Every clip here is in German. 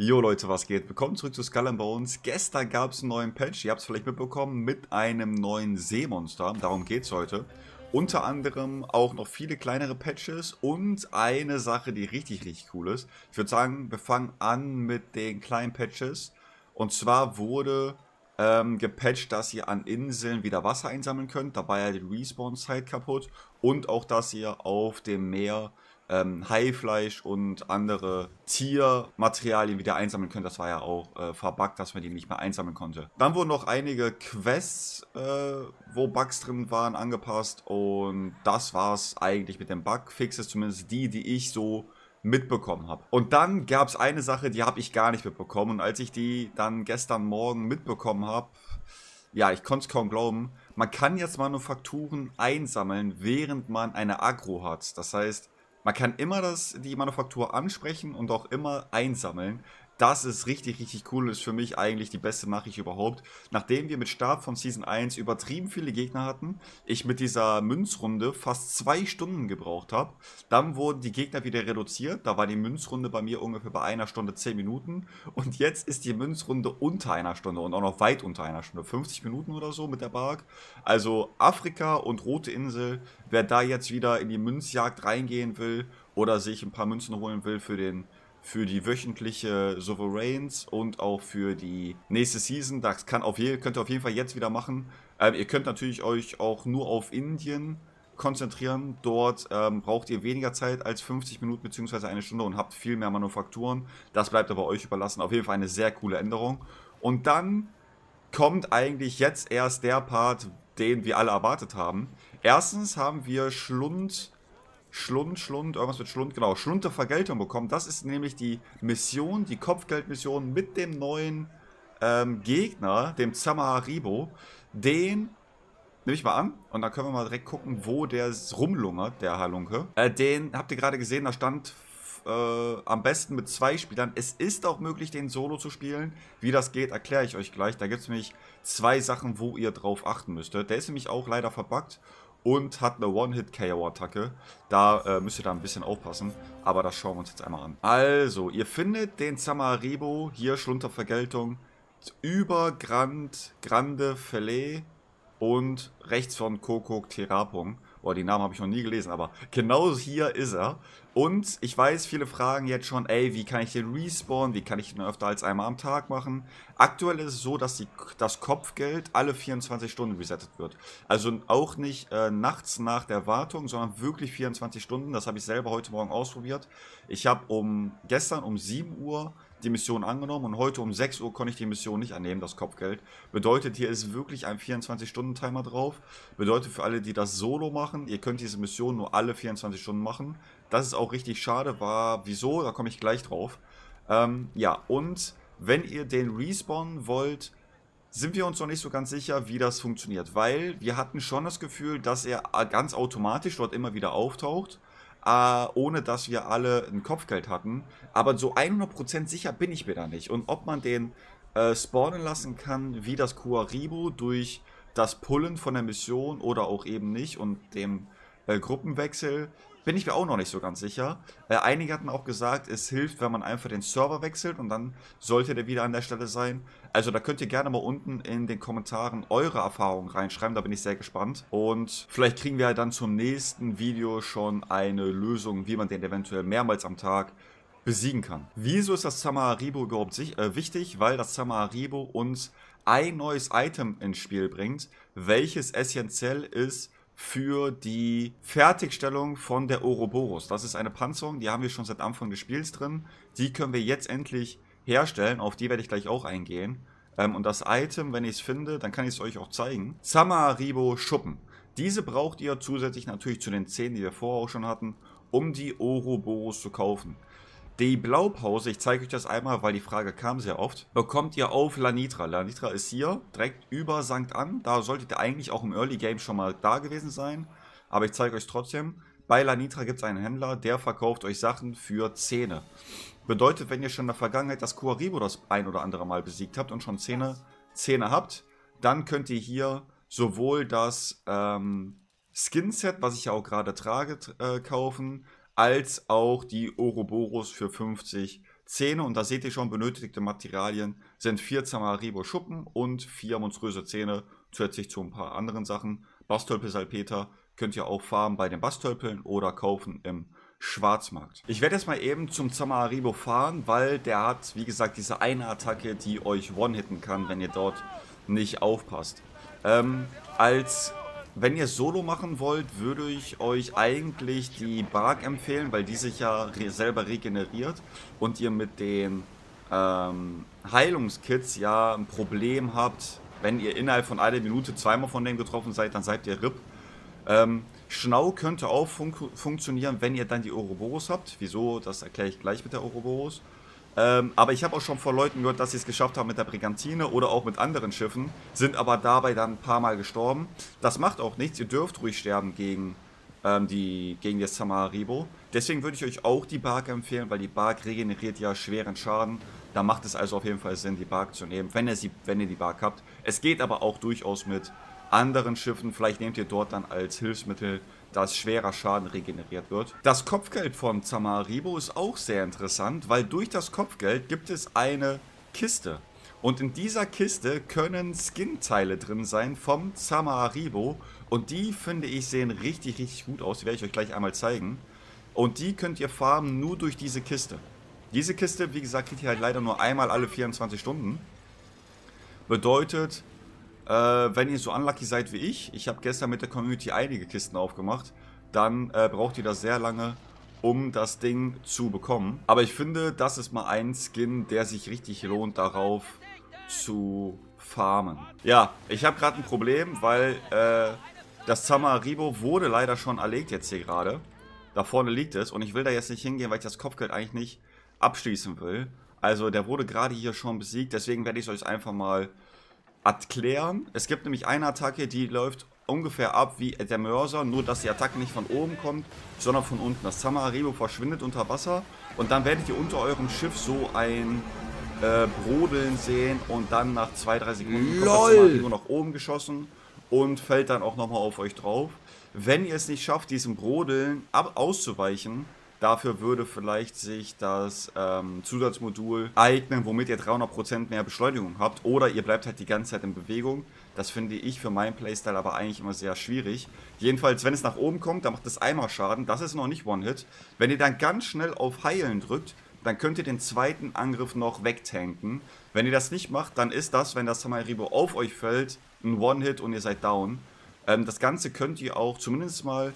Jo Leute, was geht? Willkommen zurück zu Skull and Bones. Gestern gab es einen neuen Patch, ihr habt es vielleicht mitbekommen, mit einem neuen Seemonster. Darum geht es heute. Unter anderem auch noch viele kleinere Patches und eine Sache, die richtig, richtig cool ist. Ich würde sagen, wir fangen an mit den kleinen Patches. Und zwar wurde ähm, gepatcht, dass ihr an Inseln wieder Wasser einsammeln könnt. Dabei ja die Respawn-Zeit kaputt. Und auch, dass ihr auf dem Meer ähm, Haifleisch und andere Tiermaterialien wieder einsammeln könnt. Das war ja auch äh, verbuggt, dass man die nicht mehr einsammeln konnte. Dann wurden noch einige Quests, äh, wo Bugs drin waren, angepasst. Und das war es eigentlich mit den Bugfixes, zumindest die, die ich so mitbekommen habe. Und dann gab es eine Sache, die habe ich gar nicht mitbekommen. Und als ich die dann gestern Morgen mitbekommen habe, ja, ich konnte es kaum glauben. Man kann jetzt Manufakturen einsammeln, während man eine Agro hat. Das heißt, man kann immer das, die Manufaktur ansprechen und auch immer einsammeln. Das ist richtig, richtig cool. Das ist für mich eigentlich die beste Nachricht überhaupt. Nachdem wir mit Start von Season 1 übertrieben viele Gegner hatten, ich mit dieser Münzrunde fast zwei Stunden gebraucht habe, dann wurden die Gegner wieder reduziert. Da war die Münzrunde bei mir ungefähr bei einer Stunde 10 Minuten. Und jetzt ist die Münzrunde unter einer Stunde und auch noch weit unter einer Stunde. 50 Minuten oder so mit der Bark. Also Afrika und Rote Insel, wer da jetzt wieder in die Münzjagd reingehen will oder sich ein paar Münzen holen will für den für die wöchentliche Sovereigns und auch für die nächste Season. Das kann auf je, könnt ihr auf jeden Fall jetzt wieder machen. Ähm, ihr könnt natürlich euch auch nur auf Indien konzentrieren. Dort ähm, braucht ihr weniger Zeit als 50 Minuten bzw. eine Stunde und habt viel mehr Manufakturen. Das bleibt aber euch überlassen. Auf jeden Fall eine sehr coole Änderung. Und dann kommt eigentlich jetzt erst der Part, den wir alle erwartet haben. Erstens haben wir Schlund Schlund, Schlund, irgendwas mit Schlund, genau, Schlund der Vergeltung bekommen. Das ist nämlich die Mission, die Kopfgeldmission mit dem neuen ähm, Gegner, dem Zamaharibo. Den nehme ich mal an und dann können wir mal direkt gucken, wo der rumlungert, der Halunke. Äh, den habt ihr gerade gesehen, da stand äh, am besten mit zwei Spielern. Es ist auch möglich, den Solo zu spielen. Wie das geht, erkläre ich euch gleich. Da gibt es nämlich zwei Sachen, wo ihr drauf achten müsstet. Der ist nämlich auch leider verbuggt und hat eine One-Hit-KO-Attacke. Da äh, müsst ihr da ein bisschen aufpassen, aber das schauen wir uns jetzt einmal an. Also, ihr findet den Samaribo, hier Schluntervergeltung, über Grand, Grande Filet und rechts von Kokok Terapung. Boah, die Namen habe ich noch nie gelesen, aber genau hier ist er. Und ich weiß, viele fragen jetzt schon, ey, wie kann ich den respawnen? Wie kann ich den öfter als einmal am Tag machen? Aktuell ist es so, dass die, das Kopfgeld alle 24 Stunden resettet wird. Also auch nicht äh, nachts nach der Wartung, sondern wirklich 24 Stunden. Das habe ich selber heute Morgen ausprobiert. Ich habe um gestern um 7 Uhr die Mission angenommen und heute um 6 Uhr konnte ich die Mission nicht annehmen, das Kopfgeld. Bedeutet, hier ist wirklich ein 24-Stunden-Timer drauf. Bedeutet für alle, die das solo machen, ihr könnt diese Mission nur alle 24 Stunden machen. Das ist auch richtig schade, war wieso, da komme ich gleich drauf. Ähm, ja, und wenn ihr den respawnen wollt, sind wir uns noch nicht so ganz sicher, wie das funktioniert, weil wir hatten schon das Gefühl, dass er ganz automatisch dort immer wieder auftaucht äh, ohne dass wir alle ein Kopfgeld hatten. Aber so 100% sicher bin ich mir da nicht. Und ob man den äh, spawnen lassen kann, wie das Kuaribo durch das Pullen von der Mission oder auch eben nicht und dem äh, Gruppenwechsel, bin ich mir auch noch nicht so ganz sicher. Äh, einige hatten auch gesagt, es hilft, wenn man einfach den Server wechselt und dann sollte der wieder an der Stelle sein. Also da könnt ihr gerne mal unten in den Kommentaren eure Erfahrungen reinschreiben, da bin ich sehr gespannt. Und vielleicht kriegen wir dann zum nächsten Video schon eine Lösung, wie man den eventuell mehrmals am Tag besiegen kann. Wieso ist das Samaribo überhaupt sich, äh, wichtig? Weil das Samaribo uns ein neues Item ins Spiel bringt, welches essentiell ist für die Fertigstellung von der Ouroboros. Das ist eine Panzerung, die haben wir schon seit Anfang des Spiels drin. Die können wir jetzt endlich herstellen, auf die werde ich gleich auch eingehen. Ähm, und das Item, wenn ich es finde, dann kann ich es euch auch zeigen. Samaribo Schuppen. Diese braucht ihr zusätzlich natürlich zu den 10, die wir vorher auch schon hatten, um die Ouroboros zu kaufen. Die Blaupause, ich zeige euch das einmal, weil die Frage kam sehr oft, bekommt ihr auf Lanitra. Lanitra ist hier, direkt über St. An. Da solltet ihr eigentlich auch im Early Game schon mal da gewesen sein. Aber ich zeige euch trotzdem. Bei Lanitra gibt es einen Händler, der verkauft euch Sachen für Zähne. Bedeutet, wenn ihr schon in der Vergangenheit das Kuaribo das ein oder andere Mal besiegt habt und schon Zähne, Zähne habt, dann könnt ihr hier sowohl das ähm, Skin-Set, was ich ja auch gerade trage, äh, kaufen, als auch die Ouroboros für 50 Zähne und da seht ihr schon, benötigte Materialien sind vier Zamaribo Schuppen und vier monströse Zähne, zusätzlich zu ein paar anderen Sachen. Bastölpel Salpeter könnt ihr auch farmen bei den Bastölpeln oder kaufen im Schwarzmarkt. Ich werde jetzt mal eben zum Zamaribo fahren, weil der hat, wie gesagt, diese eine Attacke, die euch one-hitten kann, wenn ihr dort nicht aufpasst. Ähm, als wenn ihr Solo machen wollt, würde ich euch eigentlich die Bark empfehlen, weil die sich ja re selber regeneriert und ihr mit den ähm, Heilungskits ja ein Problem habt, wenn ihr innerhalb von einer Minute zweimal von denen getroffen seid, dann seid ihr RIP. Ähm, Schnau könnte auch fun funktionieren, wenn ihr dann die Ouroboros habt. Wieso, das erkläre ich gleich mit der Ouroboros. Ähm, aber ich habe auch schon von Leuten gehört, dass sie es geschafft haben mit der Brigantine oder auch mit anderen Schiffen, sind aber dabei dann ein paar Mal gestorben. Das macht auch nichts, ihr dürft ruhig sterben gegen, ähm, die, gegen das Samaribo. Deswegen würde ich euch auch die Bark empfehlen, weil die Bark regeneriert ja schweren Schaden. Da macht es also auf jeden Fall Sinn, die Bark zu nehmen, wenn ihr, sie, wenn ihr die Bark habt. Es geht aber auch durchaus mit anderen Schiffen. Vielleicht nehmt ihr dort dann als Hilfsmittel dass schwerer Schaden regeneriert wird. Das Kopfgeld von Zamaribo ist auch sehr interessant, weil durch das Kopfgeld gibt es eine Kiste. Und in dieser Kiste können Skin-Teile drin sein vom Zamaribo. Und die, finde ich, sehen richtig, richtig gut aus. Die werde ich euch gleich einmal zeigen. Und die könnt ihr farmen nur durch diese Kiste. Diese Kiste, wie gesagt, kriegt ihr halt leider nur einmal alle 24 Stunden. Bedeutet, äh, wenn ihr so unlucky seid wie ich, ich habe gestern mit der Community einige Kisten aufgemacht, dann äh, braucht ihr das sehr lange, um das Ding zu bekommen. Aber ich finde, das ist mal ein Skin, der sich richtig lohnt, darauf zu farmen. Ja, ich habe gerade ein Problem, weil äh, das Zamaribo wurde leider schon erlegt jetzt hier gerade. Da vorne liegt es und ich will da jetzt nicht hingehen, weil ich das Kopfgeld eigentlich nicht abschließen will. Also der wurde gerade hier schon besiegt, deswegen werde ich es euch einfach mal erklären. Es gibt nämlich eine Attacke, die läuft ungefähr ab wie der Mörser, nur dass die Attacke nicht von oben kommt, sondern von unten. Das Samaribo verschwindet unter Wasser und dann werdet ihr unter eurem Schiff so ein äh, Brodeln sehen und dann nach 2-3 Sekunden LOL. kommt das Samaribo nach oben geschossen und fällt dann auch nochmal auf euch drauf. Wenn ihr es nicht schafft, diesem Brodeln ab auszuweichen, Dafür würde vielleicht sich das ähm, Zusatzmodul eignen, womit ihr 300% mehr Beschleunigung habt. Oder ihr bleibt halt die ganze Zeit in Bewegung. Das finde ich für meinen Playstyle aber eigentlich immer sehr schwierig. Jedenfalls, wenn es nach oben kommt, dann macht es einmal Schaden. Das ist noch nicht One-Hit. Wenn ihr dann ganz schnell auf Heilen drückt, dann könnt ihr den zweiten Angriff noch wegtanken. Wenn ihr das nicht macht, dann ist das, wenn das Samaribo auf euch fällt, ein One-Hit und ihr seid down. Ähm, das Ganze könnt ihr auch zumindest mal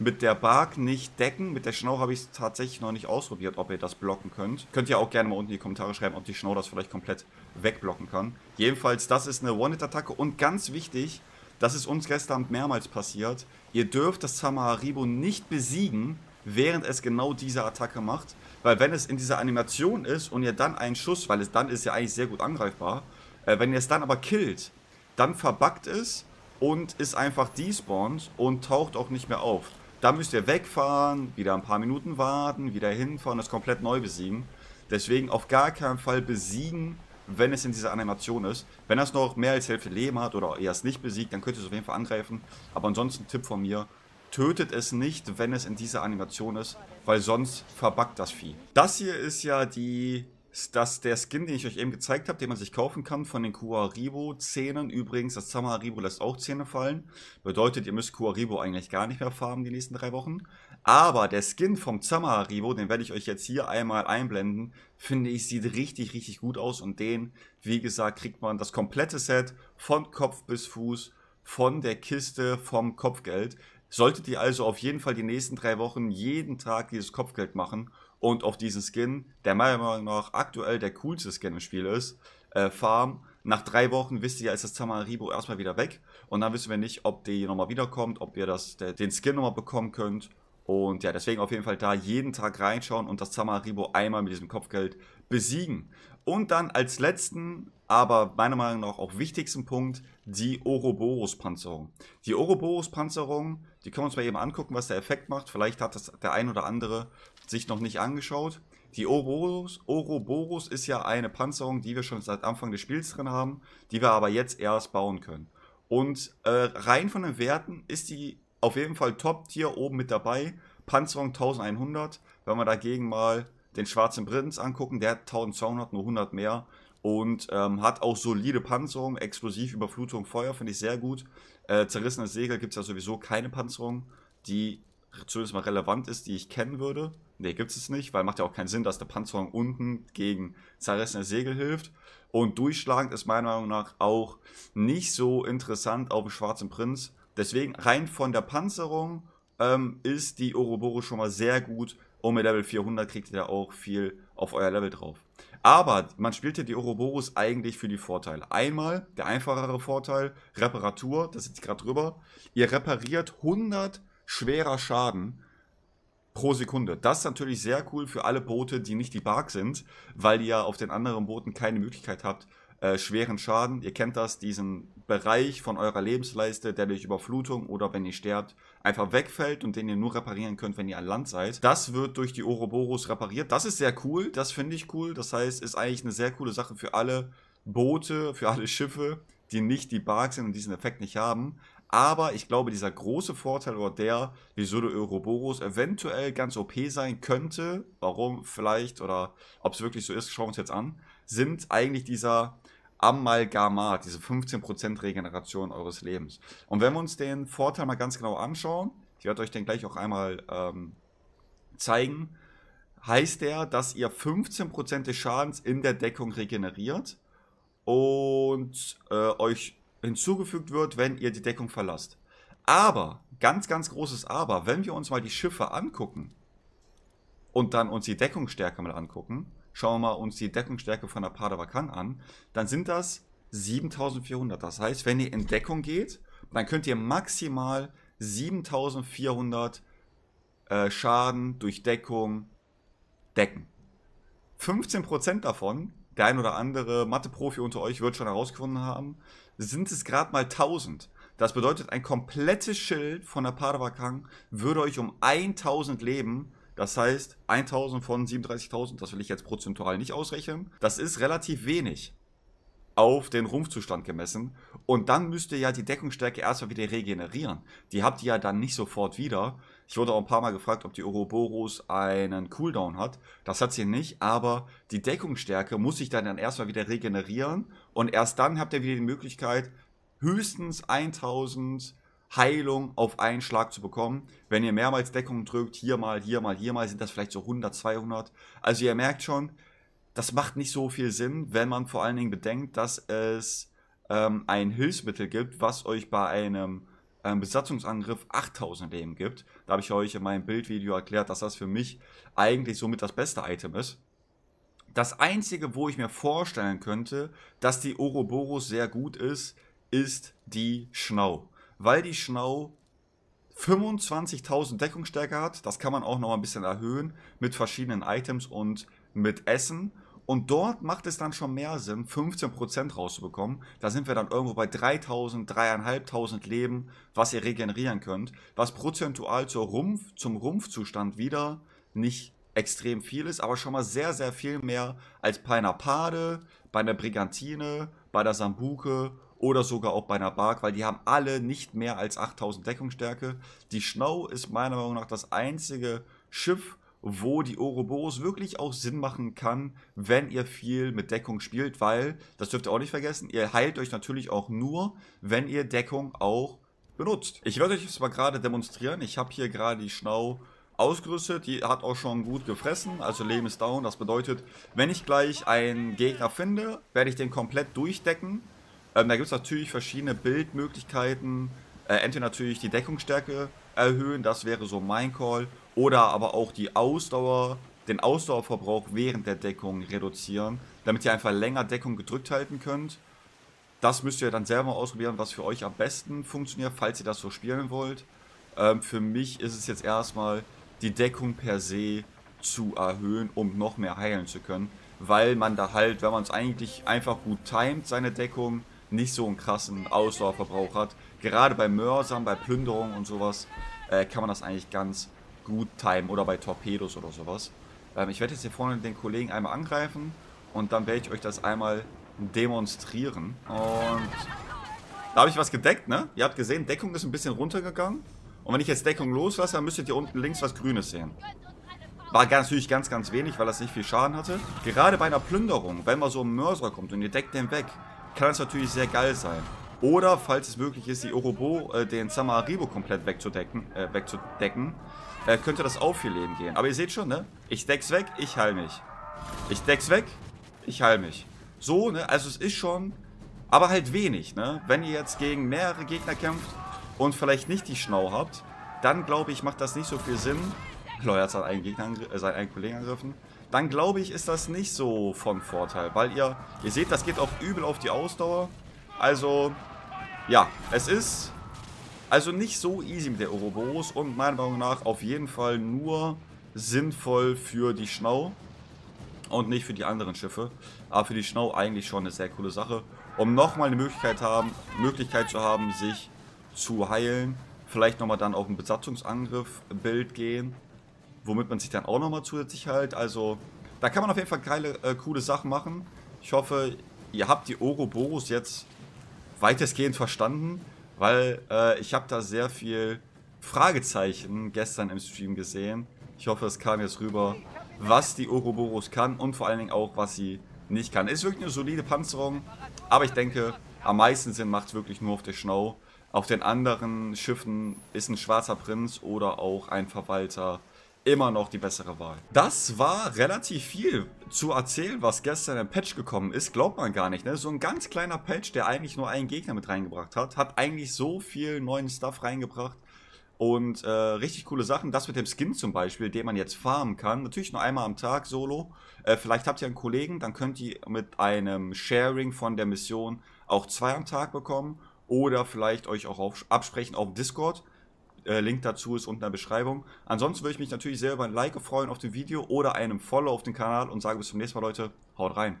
mit der Bark nicht decken. Mit der Schnau habe ich es tatsächlich noch nicht ausprobiert, ob ihr das blocken könnt. Könnt ihr auch gerne mal unten in die Kommentare schreiben, ob die Schnau das vielleicht komplett wegblocken kann. Jedenfalls, das ist eine One-Hit-Attacke und ganz wichtig, das ist uns gestern mehrmals passiert. Ihr dürft das Samaharibo nicht besiegen, während es genau diese Attacke macht. Weil wenn es in dieser Animation ist und ihr dann einen Schuss, weil es dann ist ja eigentlich sehr gut angreifbar, äh, wenn ihr es dann aber killt, dann verbuggt es und ist einfach despawned und taucht auch nicht mehr auf. Da müsst ihr wegfahren, wieder ein paar Minuten warten, wieder hinfahren, das komplett neu besiegen. Deswegen auf gar keinen Fall besiegen, wenn es in dieser Animation ist. Wenn das noch mehr als Hälfte Leben hat oder ihr es nicht besiegt, dann könnt ihr es auf jeden Fall angreifen. Aber ansonsten Tipp von mir, tötet es nicht, wenn es in dieser Animation ist, weil sonst verbuggt das Vieh. Das hier ist ja die dass der Skin, den ich euch eben gezeigt habe, den man sich kaufen kann von den Kuaribo-Zähnen. Übrigens, das Samaribo lässt auch Zähne fallen. Bedeutet, ihr müsst Kuaribo eigentlich gar nicht mehr farmen die nächsten drei Wochen. Aber der Skin vom Samaribo, den werde ich euch jetzt hier einmal einblenden, finde ich, sieht richtig, richtig gut aus. Und den, wie gesagt, kriegt man das komplette Set von Kopf bis Fuß, von der Kiste, vom Kopfgeld. Solltet ihr also auf jeden Fall die nächsten drei Wochen jeden Tag dieses Kopfgeld machen und auf diesen Skin, der meiner Meinung nach aktuell der coolste Skin im Spiel ist, äh, Farm. Nach drei Wochen wisst ihr ja, ist das Tamaribo erstmal wieder weg. Und dann wissen wir nicht, ob die nochmal wiederkommt, ob ihr das, der, den Skin nochmal bekommen könnt. Und ja, deswegen auf jeden Fall da jeden Tag reinschauen und das Tamaribo einmal mit diesem Kopfgeld besiegen. Und dann als letzten, aber meiner Meinung nach auch wichtigsten Punkt, die Ouroboros-Panzerung. Die Ouroboros-Panzerung, die können wir uns mal eben angucken, was der Effekt macht. Vielleicht hat das der ein oder andere sich noch nicht angeschaut. Die Ouroboros, Ouroboros ist ja eine Panzerung, die wir schon seit Anfang des Spiels drin haben, die wir aber jetzt erst bauen können. Und äh, rein von den Werten ist die auf jeden Fall Top-Tier oben mit dabei. Panzerung 1100. Wenn wir dagegen mal den Schwarzen Prinz angucken, der hat 1200, nur 100 mehr und ähm, hat auch solide Panzerung, explosiv Überflutung, Feuer, finde ich sehr gut. Äh, zerrissenes Segel gibt es ja sowieso keine Panzerung, die zumindest mal relevant ist, die ich kennen würde. Ne, gibt es nicht, weil macht ja auch keinen Sinn, dass der Panzerung unten gegen zerrissenes Segel hilft. Und durchschlagend ist meiner Meinung nach auch nicht so interessant auf dem Schwarzen Prinz. Deswegen rein von der Panzerung ähm, ist die Ouroboros schon mal sehr gut. Und mit Level 400 kriegt ihr da auch viel auf euer Level drauf. Aber man spielt ja die Ouroboros eigentlich für die Vorteile. Einmal der einfachere Vorteil, Reparatur, das sitzt gerade drüber. Ihr repariert 100 schwerer Schaden pro Sekunde. Das ist natürlich sehr cool für alle Boote, die nicht die Bark sind, weil ihr auf den anderen Booten keine Möglichkeit habt, äh, schweren Schaden. Ihr kennt das, diesen Bereich von eurer Lebensleiste, der durch Überflutung oder wenn ihr sterbt, einfach wegfällt und den ihr nur reparieren könnt, wenn ihr an Land seid. Das wird durch die Ouroboros repariert. Das ist sehr cool, das finde ich cool. Das heißt, ist eigentlich eine sehr coole Sache für alle Boote, für alle Schiffe, die nicht die Bark sind und diesen Effekt nicht haben. Aber ich glaube, dieser große Vorteil oder der, wieso der Ouroboros eventuell ganz OP sein könnte, warum vielleicht oder ob es wirklich so ist, schauen wir uns jetzt an, sind eigentlich dieser Amalgamat, diese 15% Regeneration eures Lebens. Und wenn wir uns den Vorteil mal ganz genau anschauen, ich werde euch den gleich auch einmal ähm, zeigen, heißt der, dass ihr 15% des Schadens in der Deckung regeneriert und äh, euch hinzugefügt wird, wenn ihr die Deckung verlasst. Aber, ganz, ganz großes Aber, wenn wir uns mal die Schiffe angucken und dann uns die Deckungsstärke mal angucken, schauen wir mal uns die Deckungsstärke von der Padawakan an, dann sind das 7400. Das heißt, wenn ihr in Deckung geht, dann könnt ihr maximal 7400 äh, Schaden durch Deckung decken. 15% davon, der ein oder andere Mathe-Profi unter euch wird schon herausgefunden haben, sind es gerade mal 1000. Das bedeutet, ein komplettes Schild von der Padawakan würde euch um 1000 Leben das heißt, 1000 von 37.000, das will ich jetzt prozentual nicht ausrechnen, das ist relativ wenig auf den Rumpfzustand gemessen. Und dann müsst ihr ja die Deckungsstärke erstmal wieder regenerieren. Die habt ihr ja dann nicht sofort wieder. Ich wurde auch ein paar Mal gefragt, ob die Ouroboros einen Cooldown hat. Das hat sie nicht, aber die Deckungsstärke muss sich dann, erstmal wieder regenerieren. Und erst dann habt ihr wieder die Möglichkeit, höchstens 1000 Heilung auf einen Schlag zu bekommen. Wenn ihr mehrmals Deckung drückt, hier mal, hier mal, hier mal, sind das vielleicht so 100, 200. Also ihr merkt schon, das macht nicht so viel Sinn, wenn man vor allen Dingen bedenkt, dass es ähm, ein Hilfsmittel gibt, was euch bei einem ähm, Besatzungsangriff 8000 Leben gibt. Da habe ich euch in meinem Bildvideo erklärt, dass das für mich eigentlich somit das beste Item ist. Das einzige, wo ich mir vorstellen könnte, dass die Ouroboros sehr gut ist, ist die Schnau weil die Schnau 25.000 Deckungsstärke hat. Das kann man auch noch ein bisschen erhöhen mit verschiedenen Items und mit Essen. Und dort macht es dann schon mehr Sinn, 15% rauszubekommen. Da sind wir dann irgendwo bei 3000, 3500 Leben, was ihr regenerieren könnt. Was prozentual zur Rumpf, zum Rumpfzustand wieder nicht extrem viel ist, aber schon mal sehr, sehr viel mehr als bei einer Pade, bei einer Brigantine, bei der Sambuke oder sogar auch bei einer Bark, weil die haben alle nicht mehr als 8000 Deckungsstärke. Die Schnau ist meiner Meinung nach das einzige Schiff, wo die Ouroboros wirklich auch Sinn machen kann, wenn ihr viel mit Deckung spielt, weil, das dürft ihr auch nicht vergessen, ihr heilt euch natürlich auch nur, wenn ihr Deckung auch benutzt. Ich werde euch das mal gerade demonstrieren. Ich habe hier gerade die Schnau ausgerüstet, die hat auch schon gut gefressen, also Leben ist down. Das bedeutet, wenn ich gleich einen Gegner finde, werde ich den komplett durchdecken ähm, da gibt es natürlich verschiedene Bildmöglichkeiten. Äh, entweder natürlich die Deckungsstärke erhöhen, das wäre so mein Call. Oder aber auch die Ausdauer, den Ausdauerverbrauch während der Deckung reduzieren, damit ihr einfach länger Deckung gedrückt halten könnt. Das müsst ihr dann selber ausprobieren, was für euch am besten funktioniert, falls ihr das so spielen wollt. Ähm, für mich ist es jetzt erstmal die Deckung per se zu erhöhen, um noch mehr heilen zu können. Weil man da halt, wenn man es eigentlich einfach gut timet, seine Deckung, nicht so einen krassen Ausdauerverbrauch hat. Gerade bei Mörsern, bei Plünderungen und sowas äh, kann man das eigentlich ganz gut timen oder bei Torpedos oder sowas. Ähm, ich werde jetzt hier vorne den Kollegen einmal angreifen und dann werde ich euch das einmal demonstrieren. Und da habe ich was gedeckt, ne? Ihr habt gesehen, Deckung ist ein bisschen runtergegangen. Und wenn ich jetzt Deckung loslasse, dann müsstet ihr unten links was Grünes sehen. War natürlich ganz, ganz wenig, weil das nicht viel Schaden hatte. Gerade bei einer Plünderung, wenn mal so ein Mörser kommt und ihr deckt den weg, kann das natürlich sehr geil sein. Oder, falls es möglich ist, die Orobo, äh, den Samaribo komplett wegzudecken, äh, wegzudecken äh, könnte das auch viel Leben gehen. Aber ihr seht schon, ne? Ich deck's weg, ich heil mich. Ich deck's weg, ich heil mich. So, ne? Also es ist schon, aber halt wenig, ne? Wenn ihr jetzt gegen mehrere Gegner kämpft und vielleicht nicht die Schnau habt, dann glaube ich, macht das nicht so viel Sinn. Lawyer hat eigenen, Gegner, äh, seinen eigenen Kollegen angegriffen. Dann glaube ich, ist das nicht so von Vorteil, weil ihr, ihr seht, das geht auch übel auf die Ausdauer. Also, ja, es ist also nicht so easy mit der Ouroboros und meiner Meinung nach auf jeden Fall nur sinnvoll für die Schnau und nicht für die anderen Schiffe. Aber für die Schnau eigentlich schon eine sehr coole Sache, um nochmal eine Möglichkeit, haben, Möglichkeit zu haben, sich zu heilen. Vielleicht nochmal dann auf ein Besatzungsangriff-Bild gehen, womit man sich dann auch nochmal zusätzlich heilt. Also da kann man auf jeden Fall geile, äh, coole Sachen machen. Ich hoffe, ihr habt die Ouroboros jetzt weitestgehend verstanden. Weil äh, ich habe da sehr viel Fragezeichen gestern im Stream gesehen. Ich hoffe, es kam jetzt rüber, was die Ouroboros kann und vor allen Dingen auch, was sie nicht kann. Ist wirklich eine solide Panzerung, aber ich denke, am meisten Sinn macht es wirklich nur auf der Schnau. Auf den anderen Schiffen ist ein schwarzer Prinz oder auch ein Verwalter immer noch die bessere Wahl. Das war relativ viel zu erzählen, was gestern im Patch gekommen ist. Glaubt man gar nicht. Ne? So ein ganz kleiner Patch, der eigentlich nur einen Gegner mit reingebracht hat, hat eigentlich so viel neuen Stuff reingebracht. Und äh, richtig coole Sachen. Das mit dem Skin zum Beispiel, den man jetzt farmen kann. Natürlich nur einmal am Tag solo. Äh, vielleicht habt ihr einen Kollegen, dann könnt ihr mit einem Sharing von der Mission auch zwei am Tag bekommen. Oder vielleicht euch auch auf, absprechen auf Discord. Äh, Link dazu ist unten in der Beschreibung. Ansonsten würde ich mich natürlich sehr über ein Like freuen auf dem Video oder einem Follow auf den Kanal und sage bis zum nächsten Mal, Leute. Haut rein.